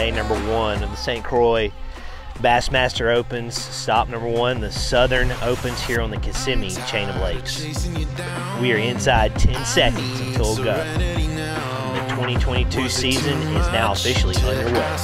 day number one of the St. Croix Bassmaster Opens. Stop number one, the Southern Opens here on the Kissimmee chain of lakes. We are inside 10 seconds until go. The 2022 season is now officially underway.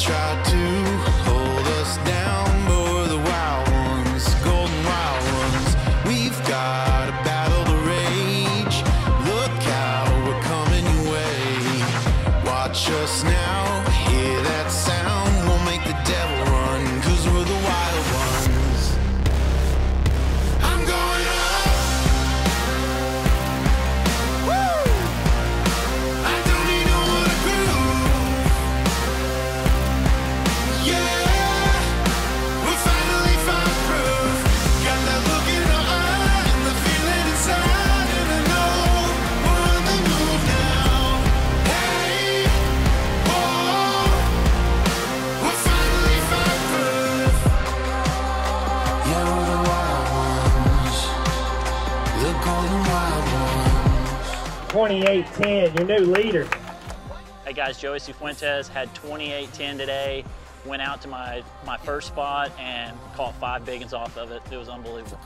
Try to hold us down, but the wild ones, golden wild ones. We've got a battle to rage. Look we're coming your way. Watch us now, hear that sound. 2810, your new leader. Hey guys, Joey Cifuentes had 28-10 today. Went out to my, my first spot and caught five big ones off of it. It was unbelievable.